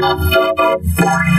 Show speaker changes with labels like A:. A: Thank you.